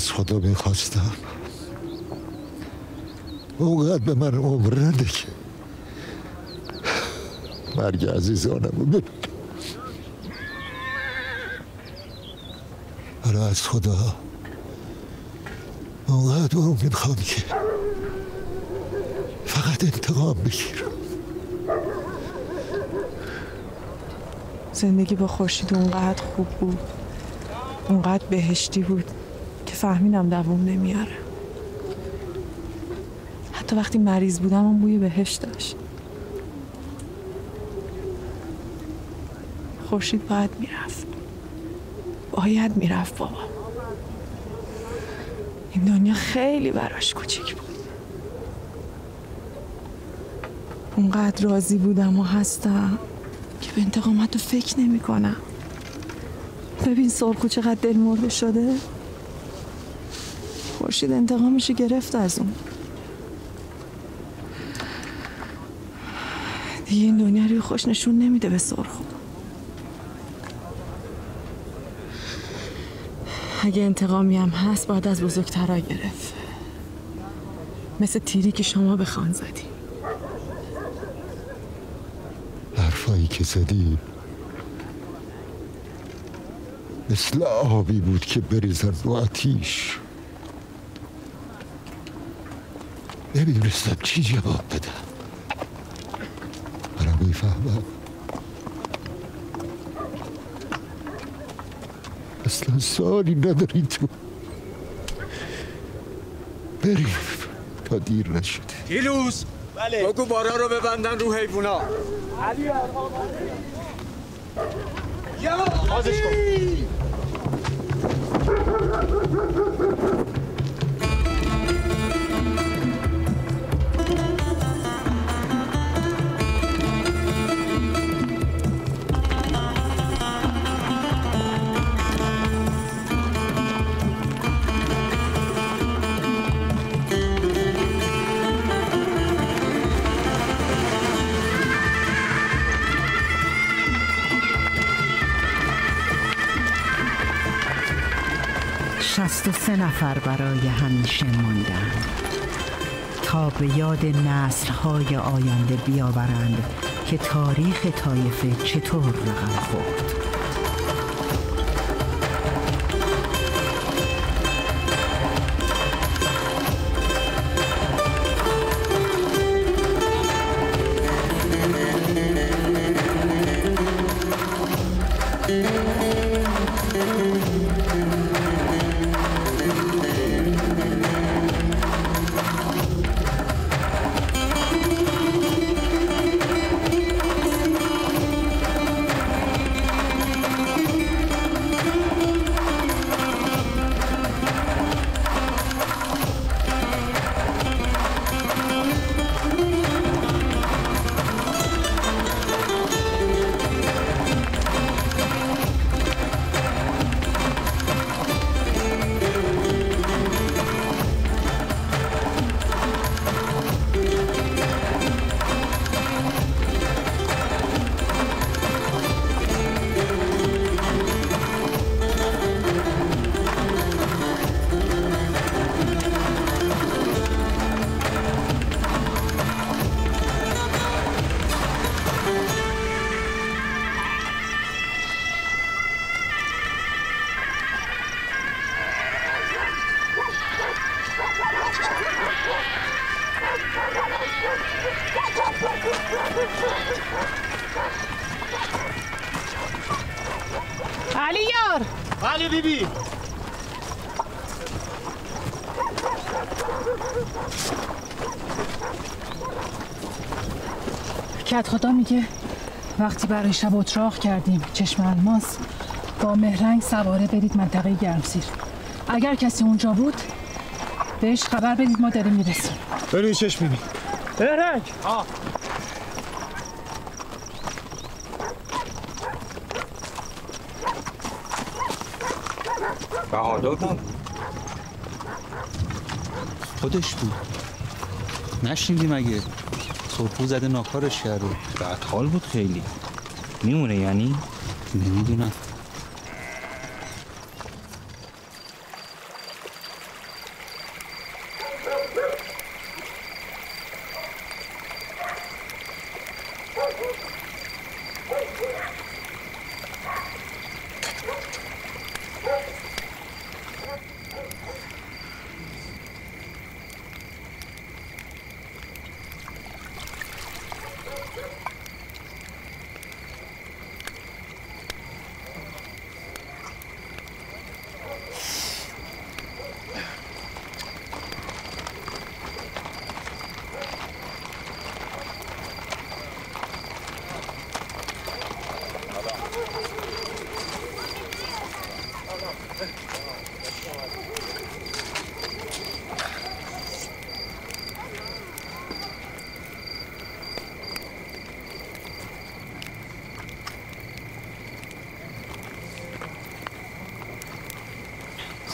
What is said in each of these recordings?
از خدا می‌خواستم. اونقدر به من عمر نده که. مرگ عزیزانم رو ببینم حالا از خدا. اونقدر امید می‌خوام که فقط انتقام بگیرم. زندگی با خورشید اونقدر خوب بود. اونقدر بهشتی بود. فهمیدم دوام نمیاره. حتی وقتی مریض بودم اون بوی بهشت داشت. خورشید باید می‌رفت. باید می‌رفت بابا. این دنیا خیلی براش کوچیک بود. اونقدر راضی بودم و هستم که به انتقامت رو فکر نمی کنم ببین سرخو چقدر دل مرده شده؟ خورشید انتقامش گرفت از اون. دیگه این دنیا روی خوش نشون نمیده به سرخو اگه انتقامی هم هست باید از بزرگترها گرفت. مثل تیری که شما به خان زدی. حرفایی که زدی مثل آبی بود که بریزن رو آتیش. نمی‌دونستم چی جواب بدم حالا می‌فهمم اصلا سالی نداری تو بریم تا دیر نشده پیلوز بله بگو بارا رو ببندن رو حیوونا علی یا بازش کن شست و سه نفر برای همیشه موندن تا به یاد نسلهای آینده بیاورند که تاریخ طایفه چطور رقم خورد. خدا میگه وقتی برای شب اتراق کردیم چشم الماس با مهرنگ سواره برید منطقه گرمسیر اگر کسی اونجا بود بهش خبر بدید ما داریم می‌رسیم. بریم چشم بیبی بهرنگ آه. بهادر بود خودش بود. نشنیدی مگه؟ سرخو زده ناکارش کرده بعد حال بود خیلی. میمونه یعنی؟ نمی‌دونم.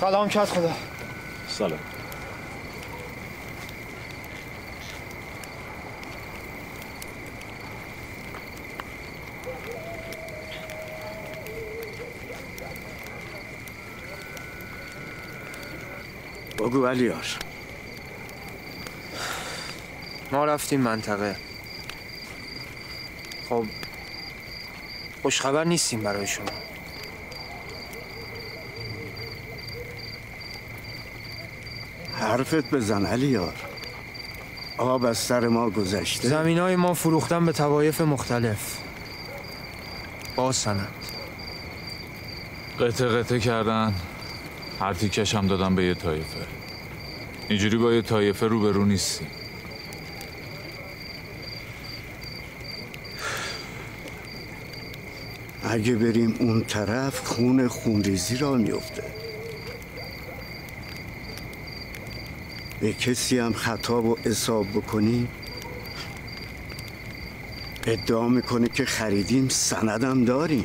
سلام کت خدا. سلام. بگو علیار. ما رفتیم منطقه. خب خوشخبر نیستیم برای شما. حرفت بزن علیار. آب از سر ما گذشته. زمین های ما فروختن به توایف مختلف. با سند قطع قطع کردن. هر تیکش هم دادن به یه طایفه. اینجوری با یه طایفه رو به رو نیستی اگه بریم اون طرف خون خونریزی را میفته به کسی هم خطاب و حساب بکنی ادعا می‌کنه که خریدیم سندم داریم.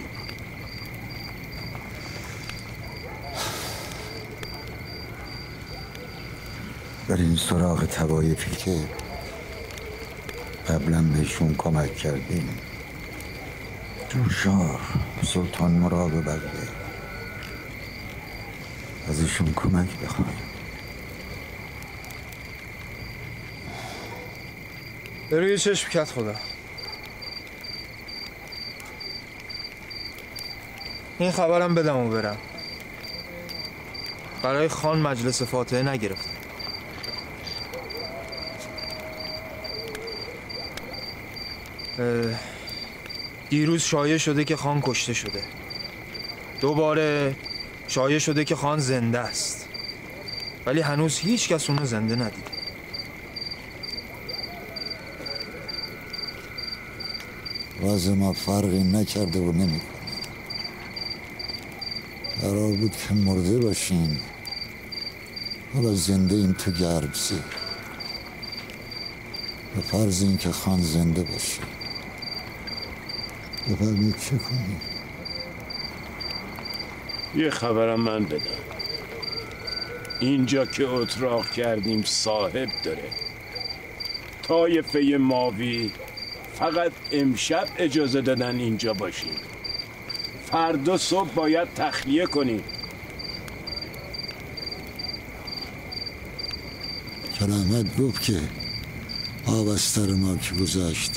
بریم سراغ توایفی که قبلا بهشون کمک کردیم. جوشار سلطان مراد و بقیه ازشون کمک بخوایم به روی چشم کت خدا. این خبرم بدم و برم. برای خان مجلس فاتحه نگرفت. دیروز شایع شده که خان کشته شده. دوباره شایع شده که خان زنده است. ولی هنوز هیچ کس اونو زنده ندیده واز ما فرقی نکرده و نمی‌کنه. قرار بود که مرده باشیم. حالا زنده این تو گربزی به فرض این که خان زنده باشه. بفرمید چه کنیم؟ یه خبرم من بدم. اینجا که اتراق کردیم صاحب داره. طایفه ماوی فقط امشب اجازه دادن اینجا باشیم. فردا صبح باید تخلیه کنیم. کرامت گفت که آب از ما که گذشت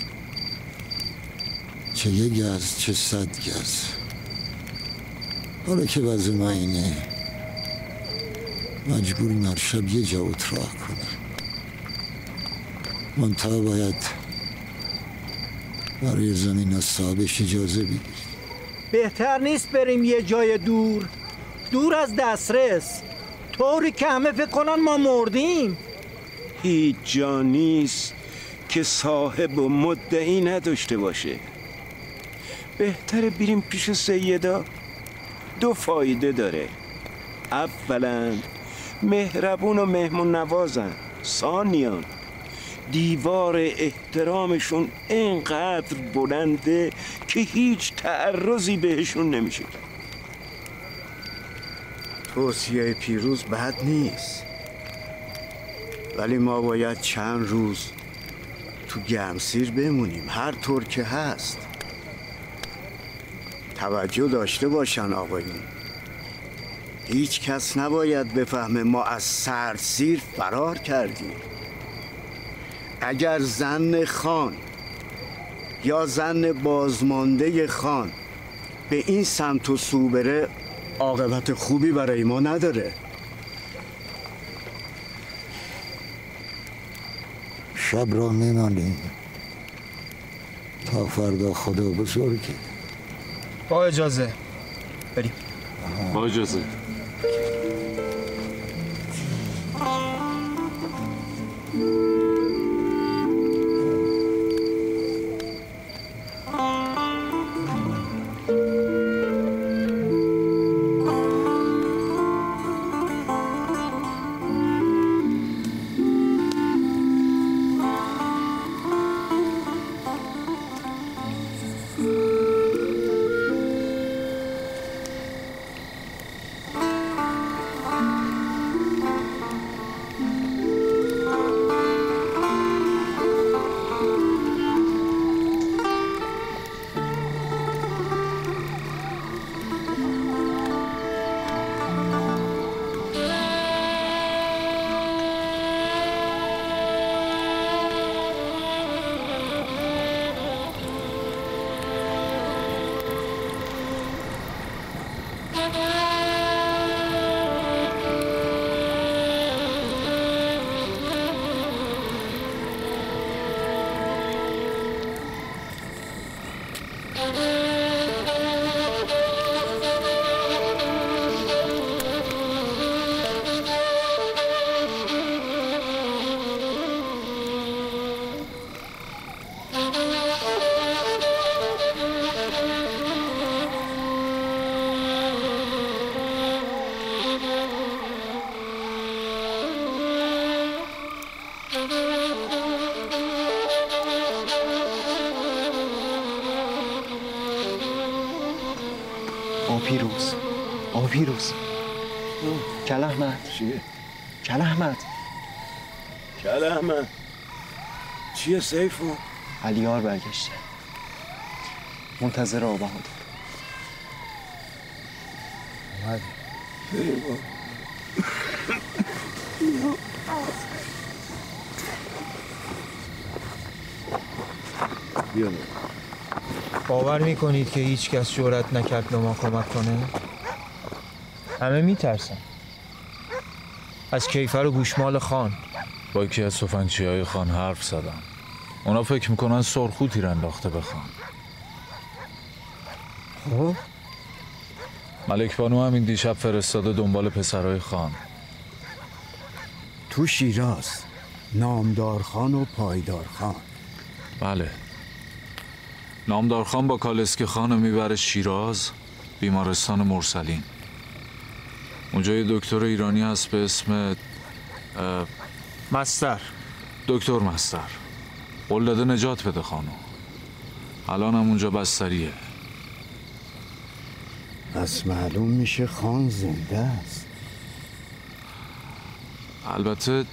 چه یک گز چه صد گز. حالا که وضع ما اینه مجبوریم هر شب یه جا اتراق کنیم. منتها باید برای زمین از صاحبش اجازه بگیریم. بهتر نیست بریم یه جای دور. دور از دسترس. طوری که همه فکر کنن ما مردیم. هیچ جا نیست که صاحب و مدعی نداشته باشه. بهتره بریم پیش سیدا. دو فایده داره. اولا مهربون و مهمون نوازن. ثانیان دیوار احترامشون اینقدر بلنده که هیچ تعرضی بهشون نمیشه. توصیه پیروز بد نیست. ولی ما باید چند روز تو گرمسیر بمونیم. هر طور که هست. توجه داشته باشن آقایون. هیچ کس نباید بفهمه ما از سردسیر فرار کردیم. اگر زن خان یا زن بازمانده خان به این سمت و سو بره عاقبت خوبی برای ما نداره. شب را میمانیم. تا فردا خدا بزرگی با اجازه. بریم. با اجازه. آ پیروز. کل احمد. چیه؟ کل احمد. کل احمد. چیه سیفو؟ علیار برگشته. منتظر آبا بود. بیا باور می‌کنید که هیچ کس جرأت نکرد به ما کمک کنه؟ همه میترسن. از کیفر و گوشمال خان. با یکی از سفنچی های خان حرف زدم. اونا فکر می‌کنن سرخو تیر انداخته بخوان خب؟ ملک بانو همین دیشب فرستاده دنبال پسرای خان. تو شیراز نامدار خان و پایدار خان. بله. نامدار خان با کالسک خان رو می‌بره شیراز بیمارستان مرسلین. اونجا یه دکتر ایرانی هست به اسم اه، مستر. دکتر مستر. قول داده نجات بده خانو الان هم اونجا بستریه. پس معلوم میشه خان زنده است. البته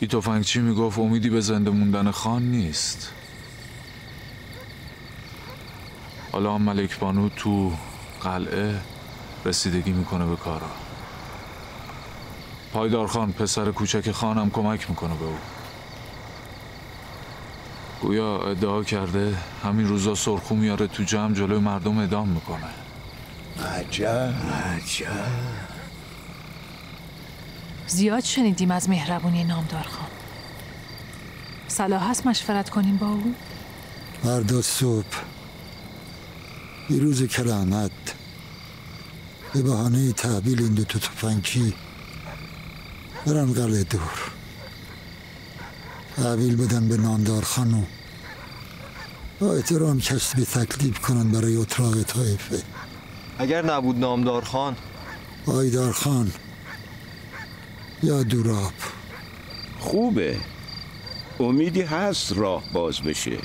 ای تفنگچی می‌گفت امیدی به زنده موندن خان نیست. حالا هم ملک بانو تو قلعه رسیدگی می‌کنه به کارا. پایدار خان پسر کوچک خانم کمک می‌کنه به او. گویا ادعا کرده همین روزا سرخو میاره تو جمع جلوی مردم ادام می‌کنه. عجب. عجب. زیاد شنیدیم از مهربونی نامدار خان. صلاح هست مشورت کنیم با او؟ فردا صبح. روز کلامت به بهانه تحویل این دو تفنگچی برن قلعه دور. تحویل بدن به ناندار خانو با احترام کسبی تکلیف کنن برای اتراق طایفه. اگر نبود نامدار خان. آیدار خان یا دوراب. خوبه. امیدی هست راه باز بشه.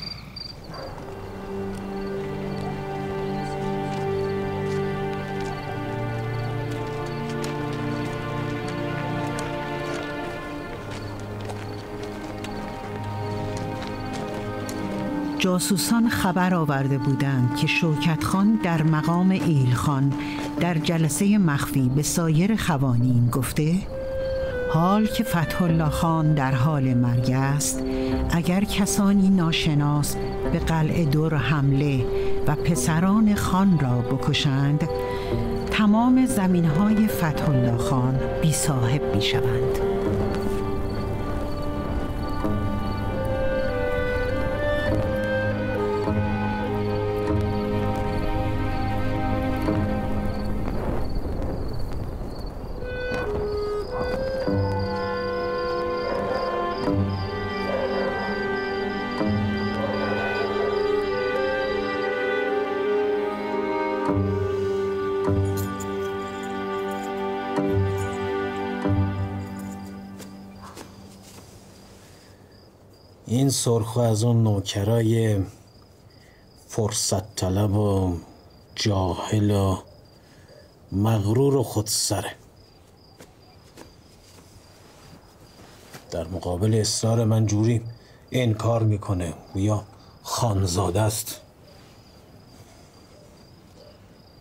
جاسوسان خبر آورده بودند که شوکت خان در مقام ایل خان در جلسه مخفی به سایر خوانین گفته حال که فتح الله خان در حال مرگ است اگر کسانی ناشناس به قلعه دور حمله و پسران خان را بکشند تمام زمین های فتح الله خان بی صاحب می شوند. این سرخو از اون نوکرای فرصت طلب و جاهل و مغرور و خودسره. در مقابل اصرار من جوری انکار می‌کنه. یا خانزاده است.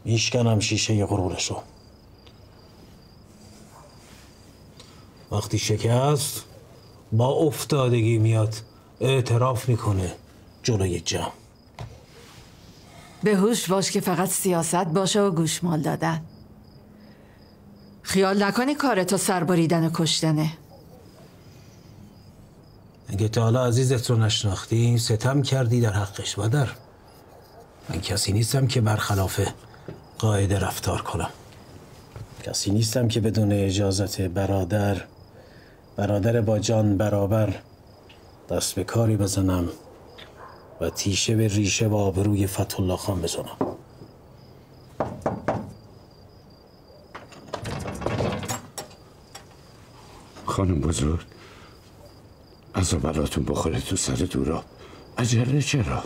میشکنم شیشه غرورشو. وقتی شکست با افتادگی میاد. اعتراف می‌کنه جلوی جمع به هوش باش که فقط سیاست باشه و گوشمال دادن. خیال نکنی کار تو سربریدن و کشتنه. اگه تا حالا عزیزت رو نشناختی ستم کردی در حقش بدر. من کسی نیستم که برخلاف قاعده رفتار کنم. کسی نیستم که بدون اجازت برادر برادر با جان برابر دست به کاری بزنم و تیشه به ریشه و آبروی فتح الله خان بزنم. خانم بزرگ از بلاتون بخوره تو سر دورا عجله چرا؟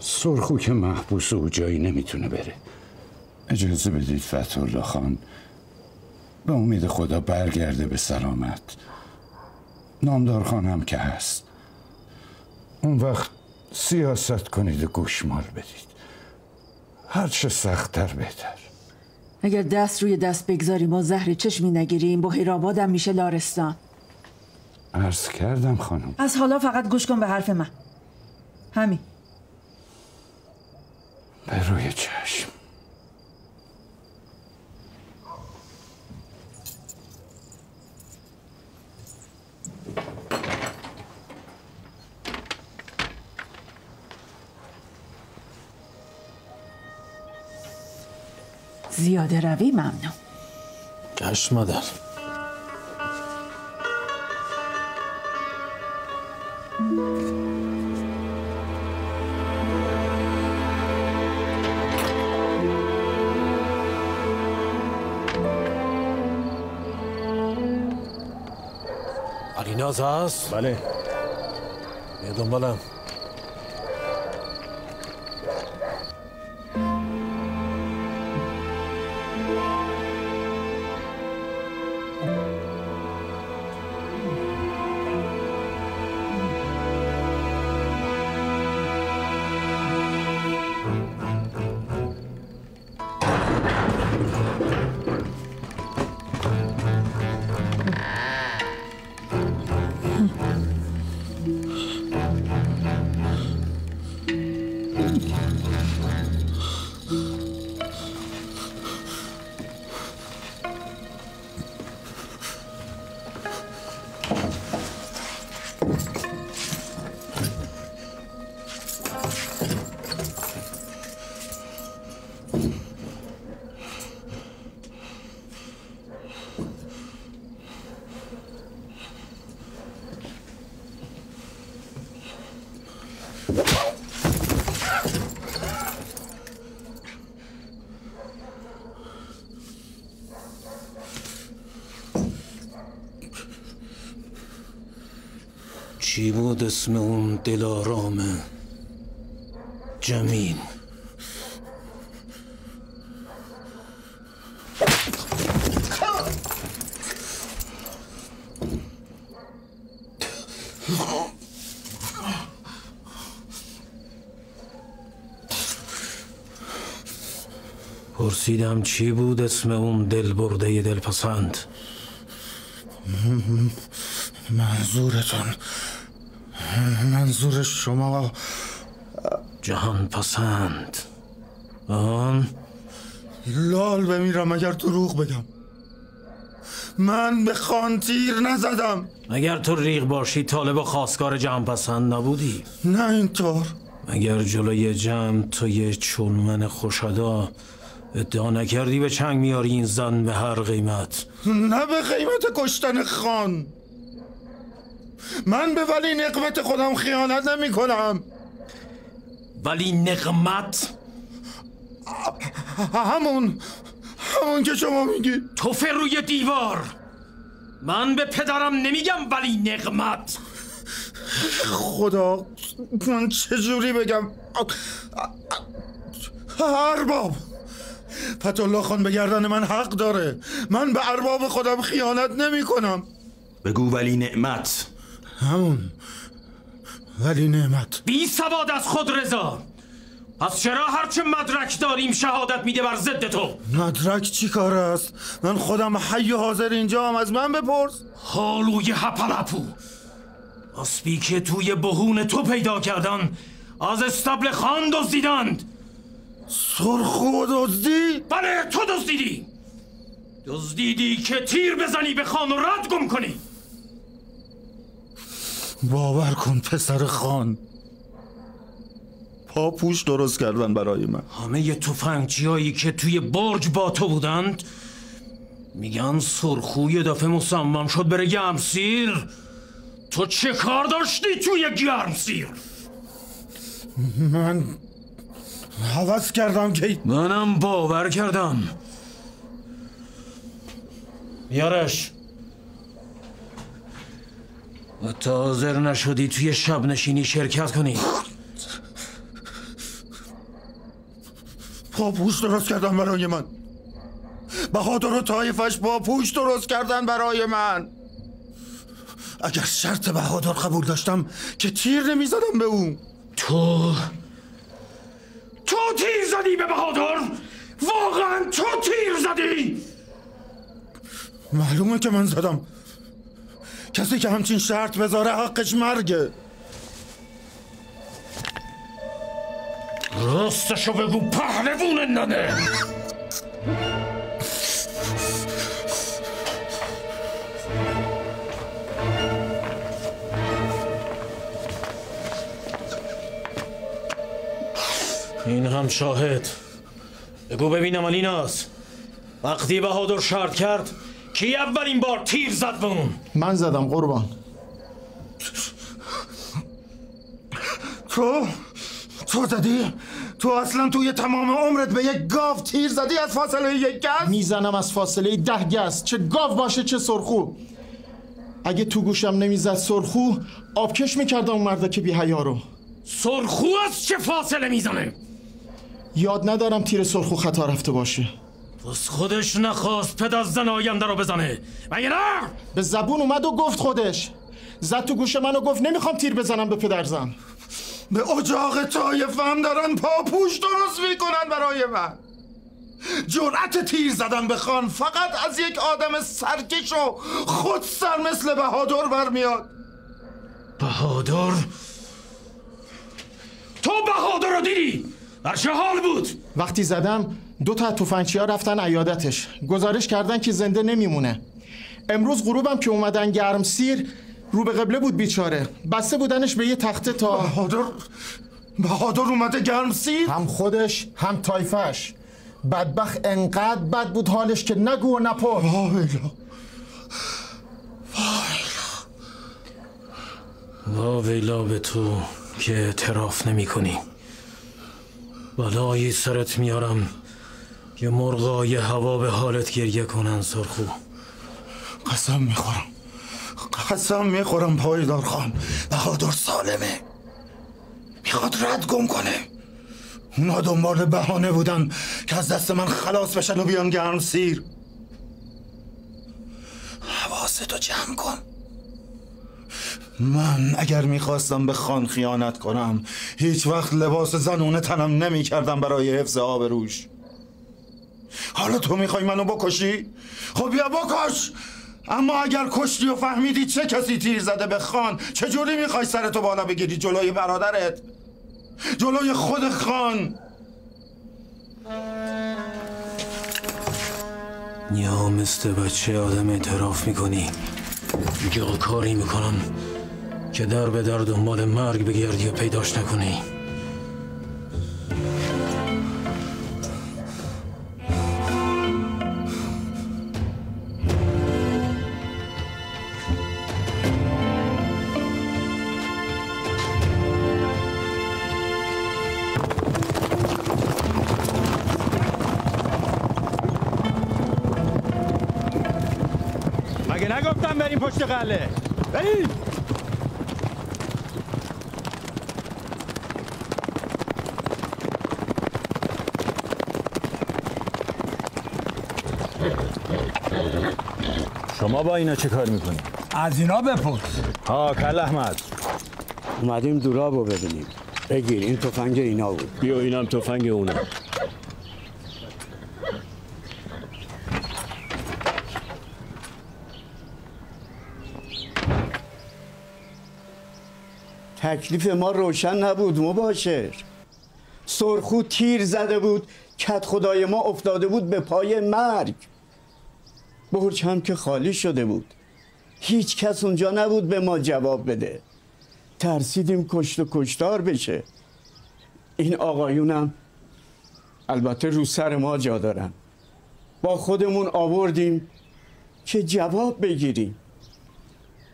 سرخو که محبوس و جایی نمی‌تونه بره. اجازه بدید فتح الله خان به امید خدا برگرده به سلامت. نامدار خانم که هست. اون وقت سیاست کنید و گوشمال بدید. هرچه سختتر بهتر. اگر دست روی دست بگذاریم و زهر چشمی نگیریم. بحیرآبادم میشه لارستان. عرض کردم خانم. از حالا فقط گوش کن به حرف من. همین. به روی چشم. زیاده روی ممنون. چشم مادر. علی ناز هست؟ بله. بیا دنبالم. چی بود اسم اون دلارام جمین؟ پرسیدم چی بود اسم اون دل برده دلپسند؟ منظورتون. منظور شما. جهان پسند آن؟ لال بمیرم اگر دروغ بگم. من به خان تیر نزدم. اگر تو ریغ باشی طالب و خواستگار جمع پسند نبودی. نه اینطور. اگر جلوی جمع تو یه چونمن خوشدا ادعا نکردی به چنگ میاری این زن به هر قیمت؟ نه به قیمت کشتن خان. من به ولی نقمت خودم خیانت نمی کنم ولی نقمت؟ همون همون که شما میگی. توفه روی دیوار. من به پدرم نمیگم ولی نقمت. خدا من چجوری بگم؟ ارباب فتالله خان به گردن من حق داره. من به ارباب خودم خیانت نمی کنم. بگو ولی نعمت. همون. ولی نعمت. بی سواد از خود رضا. پس چرا هرچه مدرک داریم شهادت میده بر ضد تو؟ مدرک چی کار است؟ من خودم حی و حاضر اینجا هم از من بپرس. حالوی هپلپو اسبی که توی بهون تو پیدا کردن. از استبل خان دزدیدند. سرخو دزدی؟ بله تو دزدیدی. دزدیدی که تیر بزنی به خان و رد گم کنی. باور کن پسر خان. پاپوش درست کردن برای من. همه تفنگچیایی که توی برج با تو بودند میگن سرخوی دفعه مصمم شد بره گرمسیر تو چه کار داشتی توی گرمسیر من حوض کردم که منم باور کردم بیارش و تا حاضر نشدی توی شب نشینی شرکت کنی پاپوش درست کردن برای من بهادر و طایفش پاپوش درست کردن برای من اگر شرط بهادر قبول داشتم که تیر نمی‌زدم به اون تو تو تیر زدی به بهادر! واقعا تو تیر زدی! معلومه که من زدم. کسی که همچین شرط بذاره حقش مرگه. راستشو بگو پهلوون ننه! این هم شاهد. بگو ببینم الیناس وقتی بهادر شرط کرد کی اولین بار تیر زد به اون؟ من زدم قربان. تو؟ تو زدی؟ تو اصلا توی تمام عمرت به یک گاو تیر زدی از فاصله یک گز؟ می‌زنم از فاصله ده گز. چه گاو باشه چه سرخو. اگه تو گوشم نمی‌زد سرخو آبکش می‌کردم اون مرده که بی حیا رو. سرخو از چه فاصله می‌زنه؟ یاد ندارم تیر سرخو خطا رفته باشه. بس خودش نخواست پد از زن آینده رو بزنه. مگه نه؟ به زبون اومد و گفت خودش. زد تو گوش منو گفت نمی‌خوام تیر بزنم به پدرزن به اجاق طایفم دارن پاپوش درست می‌کنن برای من. جرأت تیر زدن به خان فقط از یک آدم سرکش و خود سر مثل بهادر برمیاد. بهادر؟ تو بهادر رو دیدی؟ در چه حال بود؟ وقتی زدم دو تا تفنگچی ها رفتن عیادتش. گزارش کردن که زنده نمیمونه. امروز غروبم که اومدن گرم سیر رو به قبله بود بیچاره. بسته بودنش به یه تخته تا بهادر بهادر اومده گرم سیر؟ هم خودش هم تایفش بدبخت انقدر بد بود حالش که نگو و نپر واویلا به تو که اعتراف نمی کنی بلایی سرت میارم. یه مرغای هوا به حالت گریه کنن سرخو. قسم می‌خورم. قسم می‌خورم پایدار خان بهادر سالمه. می‌خواد رد گم کنه. اونا دنبال بهانه بودن که از دست من خلاص بشن و بیان گرم سیر. حواستو جمع کن. من اگر می‌خواستم به خان خیانت کنم هیچ وقت لباس زنونه تنم نمی کردم برای حفظ آب روش. حالا تو می‌خوای منو بکشی؟ خب بیا بکش! اما اگر کشتی و فهمیدی چه کسی تیر زده به خان چجوری می‌خوای سرتو بالا بگیری جلوی برادرت؟ جلوی خود خان! یا مثل بچه آدم اعتراف می‌کنی. میگه کاری می‌کنم. که در به در دنبال مرگ بگردی و پیداش نکنی. مگه نگفتم بریم پشت قله؟ بریم! شما با اینا چه کار می‌کنید؟ از اینا بپرس. ها کل احمد. اومدیم دوراب رو ببینیم. بگیر این تفنگ اینا بود. بیا اینم تفنگ اونه. تکلیف ما روشن نبود مباشر. سرخو تیر زده بود کت خدای ما افتاده بود به پای مرگ. برج هم که خالی شده بود. هیچ کس اونجا نبود به ما جواب بده. ترسیدیم کشت و کشتار بشه. این آقایونم البته رو سر ما جا دارن. با خودمون آوردیم که جواب بگیریم.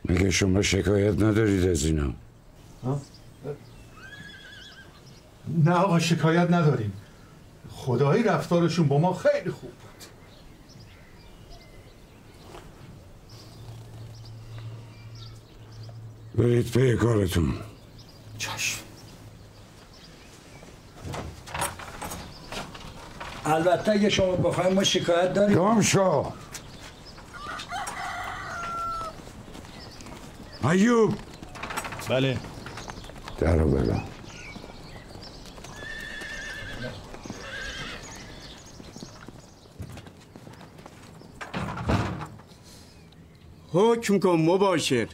مگه شما شکایت ندارید از اینا؟ نه آقا شکایت نداریم. خدایی رفتارشون با ما خیلی خوب بود. برید پی کارتون. چشم. البته اگه شما بخوایم ما شکایت داریم. گم شو. ایوب. بله. در رو ببن حکم کن مباشر.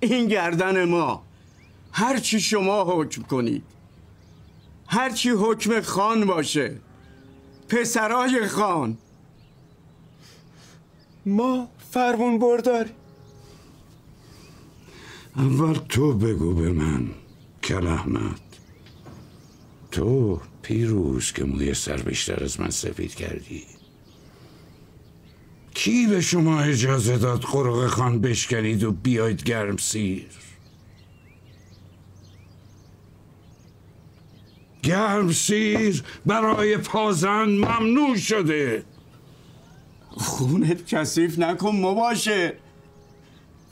این گردن ما. هر چی شما حکم کنید. هر چی حکم خان باشه. پسرای خان. ما فرمون بردار اول تو بگو به من کل احمد. تو پیروز که موی سر بیشتر از من سفید کردی. کی به شما اجازه داد قرق خان بشکنید و بیاید گرم سیر؟ گرم سیر برای پازن ممنوع شده. خونت کثیف نکن مباشه.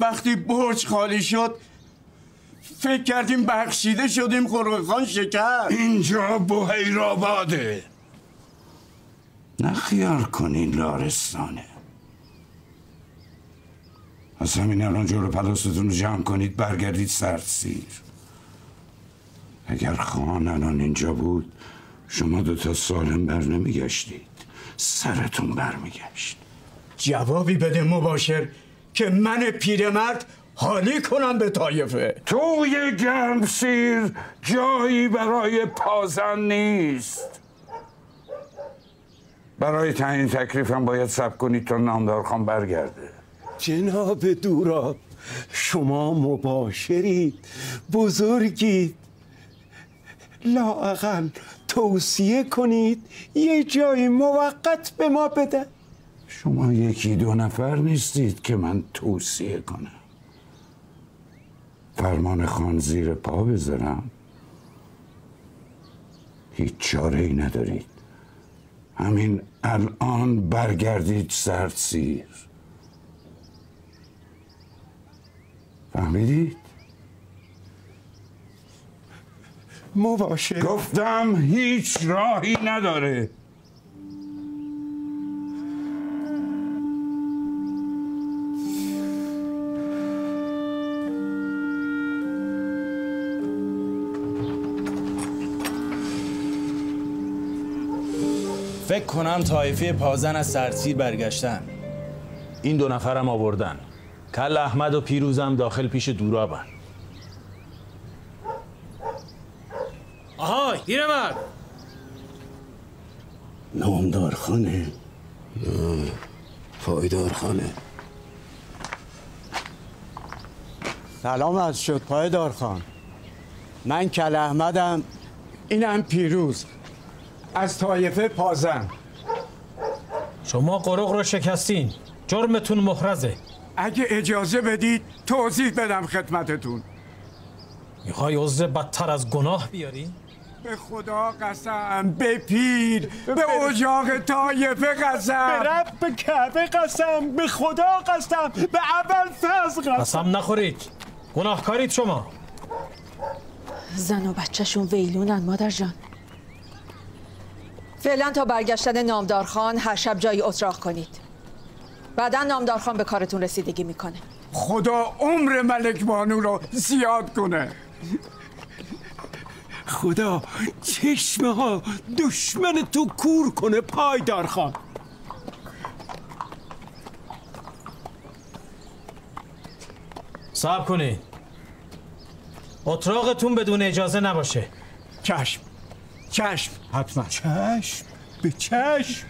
وقتی برج خالی شد فکر کردیم بخشیده شدیم خرق خان شکر اینجا بحیرآباده. نه خیال کنین لارستانه. از همین الان جلو پلاستون رو جمع کنید برگردید سردسیر اگر خان الان اینجا بود شما دوتا سالم بر نمیگشتید سرتون برمیگشت. جوابی بده مباشر که من پیرمرد حالی کنم به طایفه. توی گرمسیر جایی برای پازن نیست. برای تعیین تکلیفم باید سب کنید تا نامدار خان برگرده. جناب دوراب شما مباشرید بزرگید لااقل توصیه کنید یه جای موقت به ما بده. شما یکی دو نفر نیستید که من توصیه کنم. فرمان خان زیر پا بذارم. هیچ چاره ای ندارید. همین الان برگردید سردسیر فهمیدید؟ مباشر. گفتم هیچ راهی نداره. فکر کنم طایفه پازن از سرتیر برگشتن. این دو نفرم آوردن. کل احمد و پیروزم داخل پیش دورابن. آهای پیرمرد نامدار خانه. پایدار خانه سلام از شد پایدار خان من کل احمدم اینم پیروز. از طایفه پازن. شما قرق رو شکستین. جرمتون محرزه. اگه اجازه بدید توضیح بدم خدمتتون. می‌خوای عذر بدتر از گناه بیاری؟ به خدا قسم به پیر به اجاق طایفه قسم. به رب کعبه قسم به خدا قسم به اول فضل قسم. قسم نخورید. گناهکارید شما. زن و بچهشون ویلونن مادر جان. فعلا تا برگشتن نامدار خان هر شب جایی اتراق کنید. بعدا نامدار خان به کارتون رسیدگی می‌کنه. خدا عمر ملک بانو رو زیاد کنه. خدا چشمه ها دشمن تو کور کنه پایدار خان. صبر کنید اتراقتون بدون اجازه نباشه. چشم. چشم. حتما. چشم. به چشم.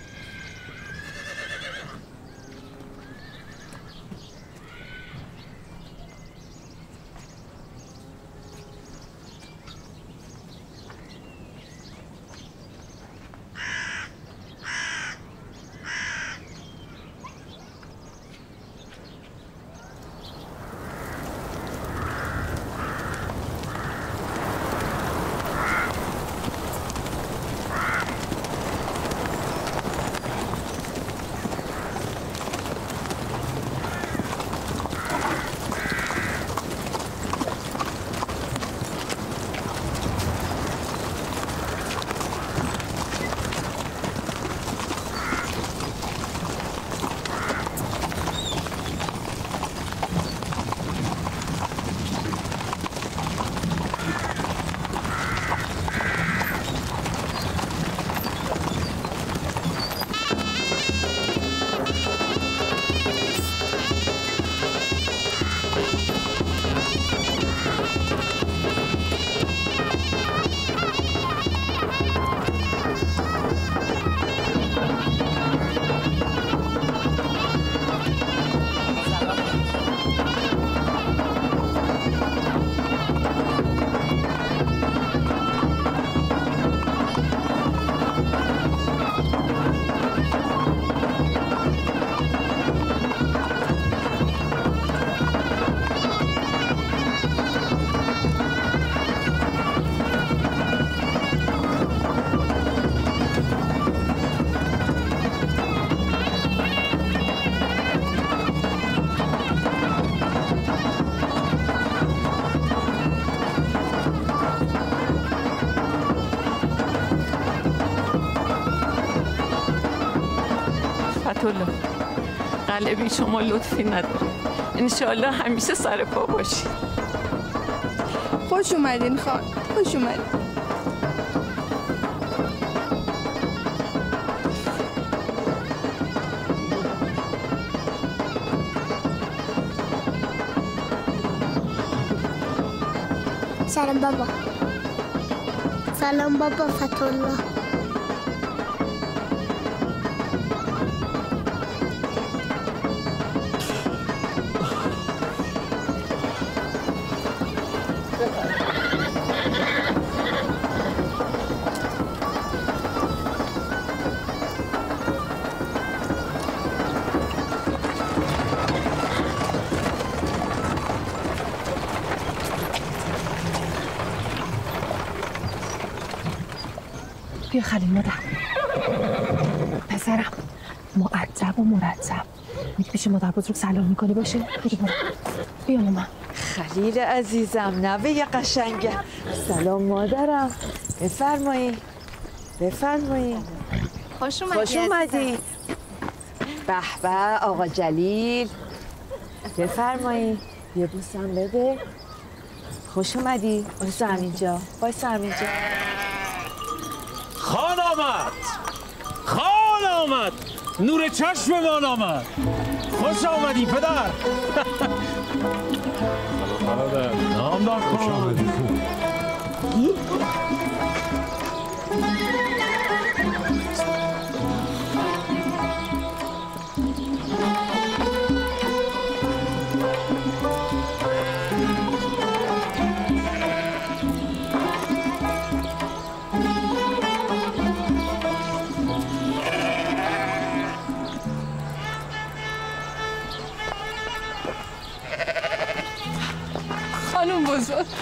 قلبی شما لطفی نداره. انشالله همیشه سر پا باشی. خوش اومدین خان. خوش اومدین. سلام بابا. سلام بابا فتولا بیا خلیل مادر پسرم معدب و مرتب. میگه پیش مادر بزرگ سلام می‌کنی باشه؟ بگی برو بیا مامان خلیل عزیزم نوه قشنگه سلام مادرم. بفرمایی. بفرمایی. خوش اومدی خوش اومدی. به به آقا جلیل. بفرمایی. یه بوسم بده. خوش اومدی. بایسا همینجا. بایسا همینجا. خان آمد. خان آمد. نور چشممان آمد. خوش آمدی پدر. نامدار خان.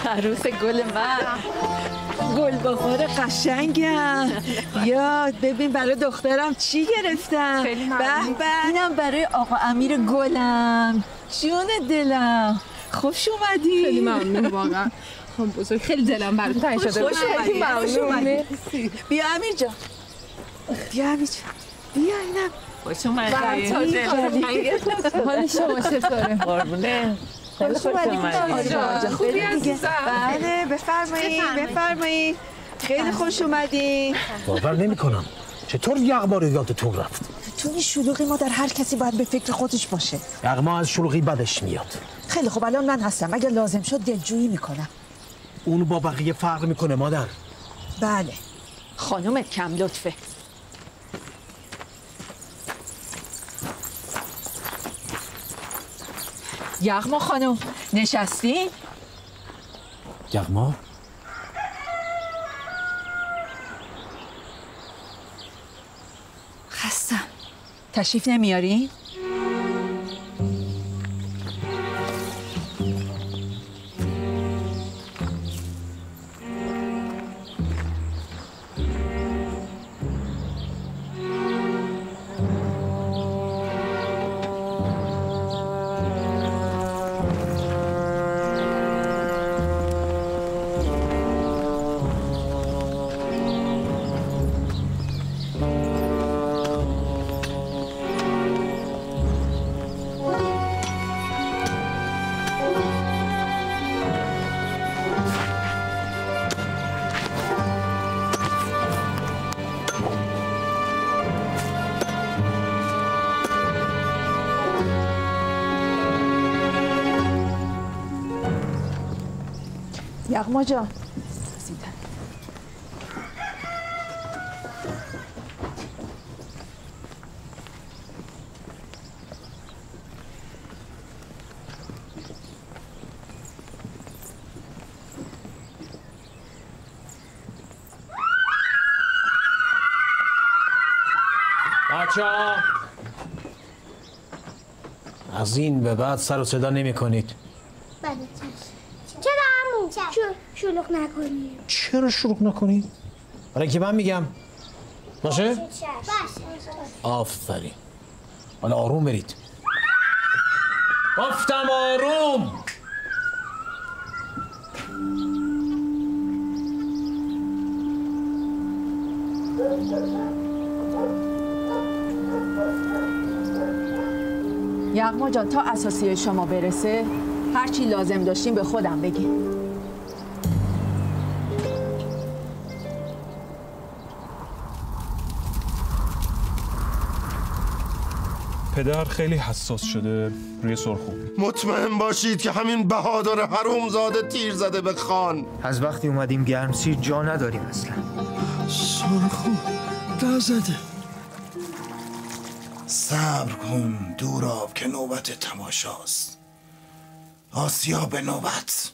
عروس گل من. گل بخور قشنگم. یاد ببین برای دخترم چی گرفتم؟ به ممنون. به اینم برای آقا امیر گلم. جون دلم. خوش اومدی. خیلی ممنون واقعا. خانم بزرگ خیلی دلم برات تنگ خوش شده. اومدی. خوش اومدی. مرسی. بیا امیر جان. بیا امیر جان. بیا اینم. خوش حال شما چطوره؟ قربونه. خوش آجا، خوبی عزیزم؟ بله بفرمایید بفرمایید. خیلی خوش اومدی. باور نمی کنم چطور یغما رو یادتون رفت؟ تو این شلوغی ما در هر کسی باید به فکر خودش باشه. یغما از شلوغی بدش میاد. خیلی خب الان من هستم. اگر لازم شد دلجویی می‌کنم. اون با بقیه فرق می‌کنه مادر. بله. خانم کم لطفه. یغما خانم نشستی؟ یغما خستم تشریف نمیاری؟ یغما جان. از این به بعد سر و صدا نمی کنید بله چشم چرا عمو شو- شلوغ نکنیم چرا شروع نکنید برای که من میگم. باشه؟ باشه آفرین. حالا آروم برید. گفتم آروم. یغما جان تا اساسی شما برسه هر چی لازم داشتیم به خودم بگی پدر خیلی حساس شده. روی سرخو مطمئن باشید که همین بهادر حروم زاده تیر زده به خان. از وقتی اومدیم گرمسیر جا نداریم اصلا. سرخو نزده صبر کن دوراب که نوبت تماشاست. آسیا به نوبت.